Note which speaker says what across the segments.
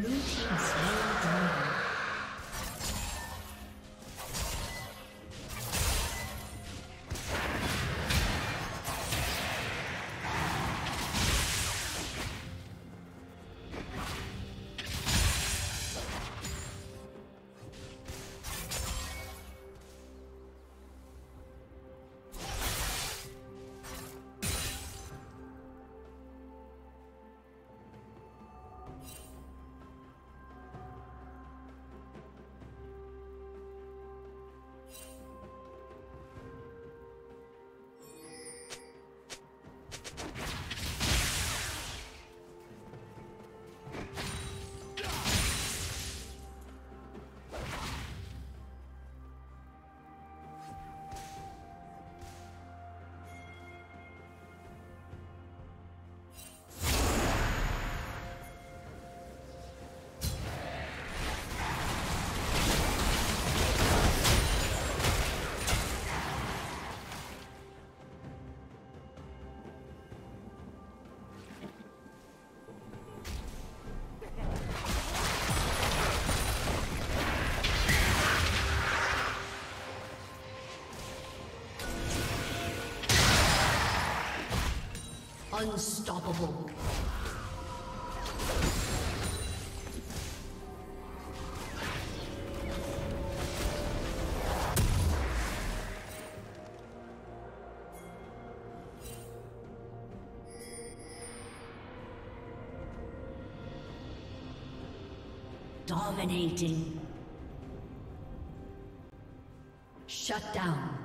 Speaker 1: Blue team Unstoppable. Dominating. Shut down.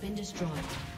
Speaker 1: Been destroyed.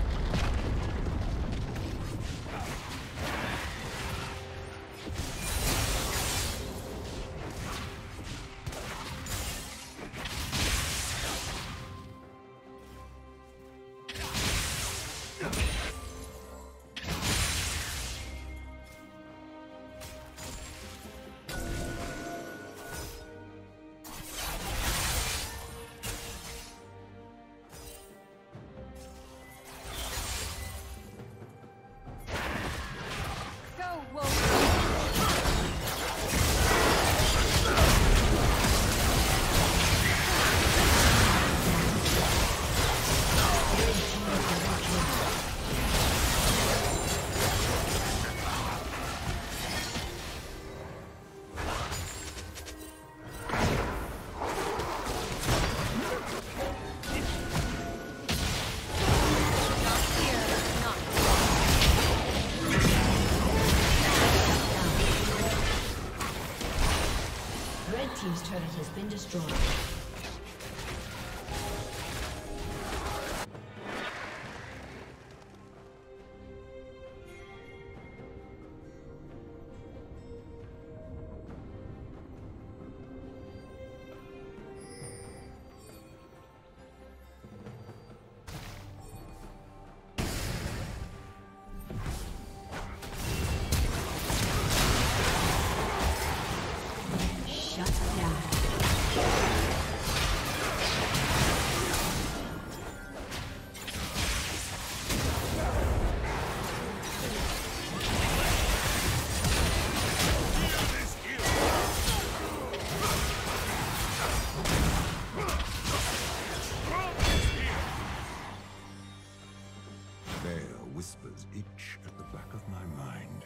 Speaker 1: Destroyed. at the back of my mind.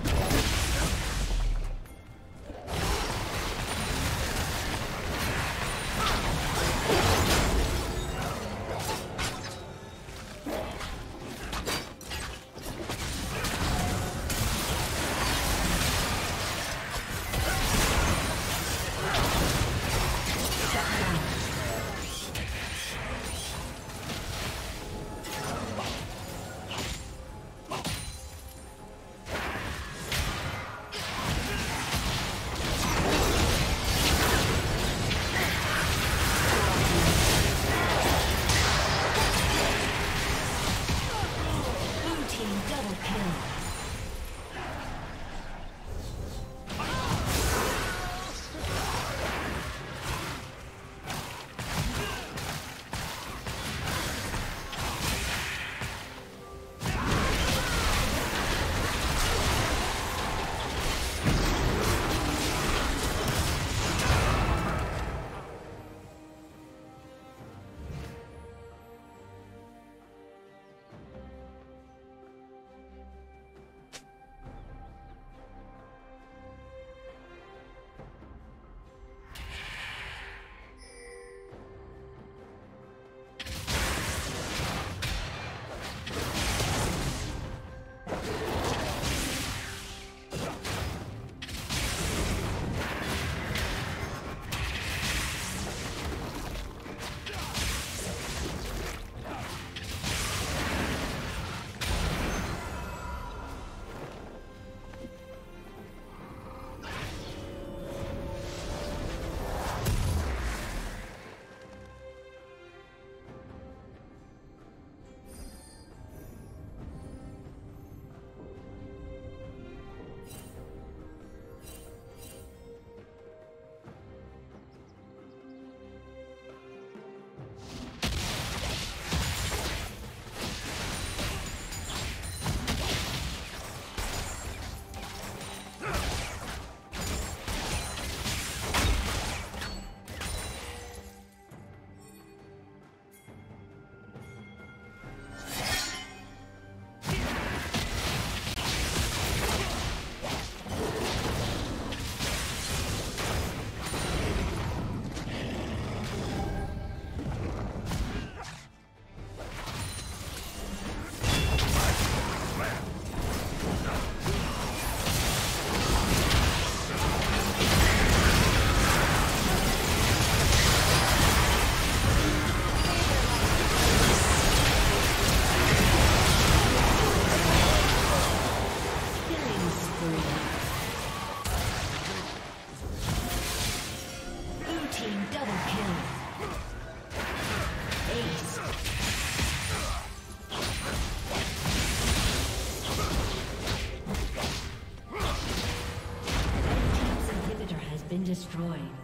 Speaker 2: Destroyed.